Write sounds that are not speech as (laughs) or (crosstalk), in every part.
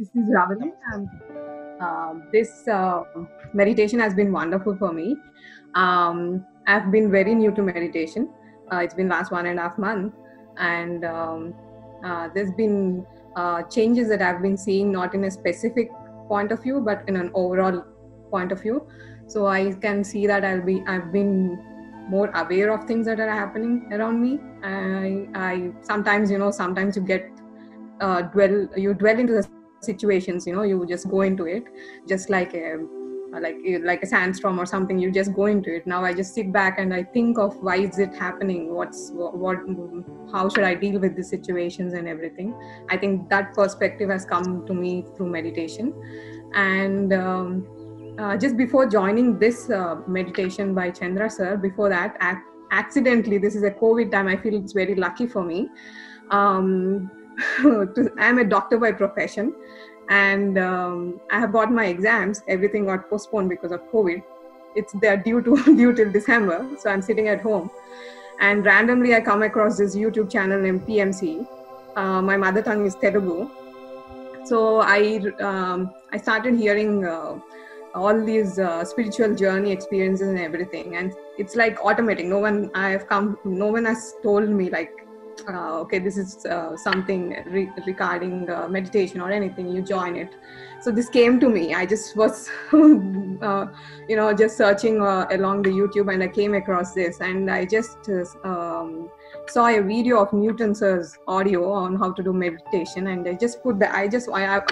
This is Ravali. Um, uh, this uh, meditation has been wonderful for me. Um, I've been very new to meditation. Uh, it's been last one and a half month, and um, uh, there's been uh, changes that I've been seeing not in a specific point of view, but in an overall point of view. So I can see that I'll be I've been more aware of things that are happening around me. I, I sometimes you know sometimes you get uh, dwell you dwell into the situations you know you just go into it just like a like like a sandstorm or something you just go into it. Now i just sit back and i think of why is it happening? What's what, what how should i deal with the situations and everything? I think that perspective has come to me through meditation. And um, uh, just before joining this uh, meditation by chandra sir before that ac- accidentally this is a covid time i feel it's very lucky for me. Um, (laughs) to, I'm a doctor by profession, and um, I have got my exams. Everything got postponed because of COVID. It's they're due to (laughs) due till December, so I'm sitting at home, and randomly I come across this YouTube channel named PMC. Uh, my mother tongue is Telugu, so I um, I started hearing. Uh, all these uh, spiritual journey experiences and everything and it's like automatic no one i have come no one has told me like uh, okay this is uh, something re- regarding uh, meditation or anything you join it. So this came to me. I just was (laughs) uh, you know just searching uh, along the youtube and i came across this and i just um, saw a video of newton sir's audio on how to do meditation and i just put the i just I, I,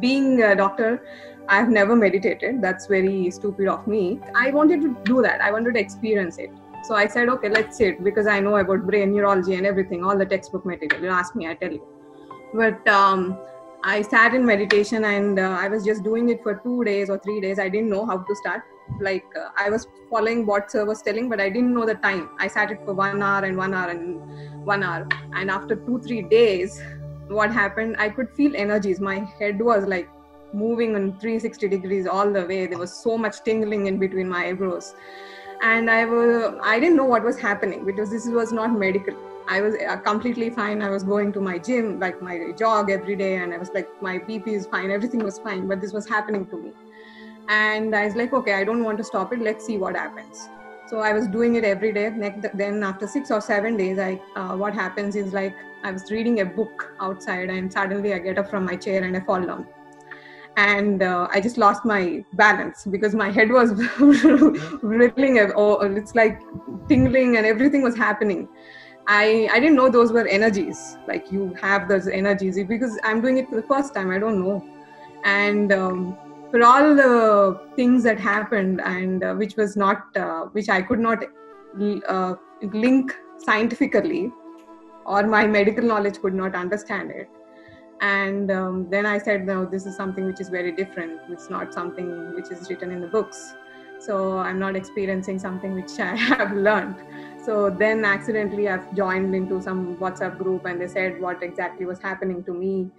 being a doctor i've never meditated. That's very stupid of me. I wanted to do that. I wanted to experience it so I said, okay, let's sit because I know about brain neurology and everything, all the textbook material. You ask me, I tell you. But um, I sat in meditation and uh, I was just doing it for two days or three days. I didn't know how to start. Like uh, I was following what sir was telling, but I didn't know the time. I sat it for one hour and one hour and one hour. And after two, three days, what happened? I could feel energies. My head was like moving in 360 degrees all the way. There was so much tingling in between my eyebrows and i was i didn't know what was happening because this was not medical. I was uh, completely fine. I was going to my gym like my jog every day and i was like my bp is fine. Everything was fine but this was happening to me. And i was like okay i don't want to stop it. Let's see what happens. So i was doing it every day. Then after six or seven days i uh, what happens is like i was reading a book outside and suddenly i get up from my chair and i fall down and uh, I just lost my balance because my head was (laughs) rippling. Oh, it's like tingling, and everything was happening. I I didn't know those were energies. Like you have those energies because I'm doing it for the first time. I don't know, and um, for all the things that happened and uh, which was not uh, which I could not uh, link scientifically, or my medical knowledge could not understand it and um, then i said no this is something which is very different. It's not something which is written in the books. So i'm not experiencing something which (laughs) i have learned so then accidentally i've joined into some whatsapp group and they said what exactly was happening to me.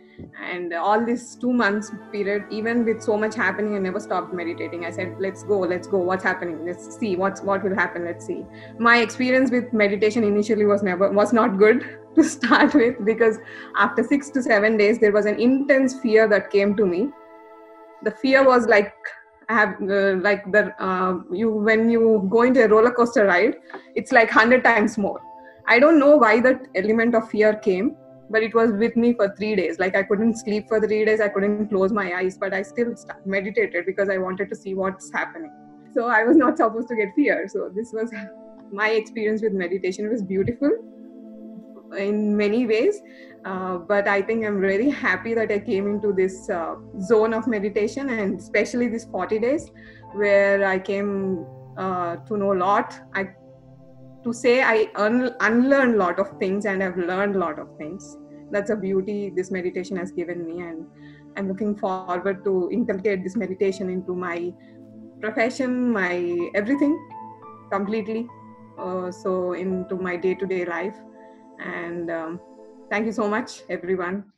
And all this two months period even with so much happening i never stopped meditating. I said let's go let's go. What's happening? Let's see what's what will happen. Let's see. My experience with meditation initially was never was not good (laughs) to start with because after six to seven days there was an intense fear that came to me. The fear was like I have uh, like the uh, you when you go into a roller coaster ride it's like 100 times more. I don't know why that element of fear came but it was with me for 3 days. Like i couldn't sleep for 3 days. I couldn't close my eyes but i still meditated because i wanted to see what's happening. So i was not supposed to get fear. So this was (laughs) my experience with meditation. It was beautiful in many ways. Uh, but i think i'm very happy that i came into this uh, zone of meditation and especially these 40 days where i came uh, to know a lot. I to say i un- unlearned a lot of things and i've learned a lot of things. That's a beauty this meditation has given me and i'm looking forward to inculcate this meditation into my profession my everything completely uh, so into my day-to-day life and um, thank you so much, everyone.